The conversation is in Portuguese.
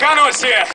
Atacante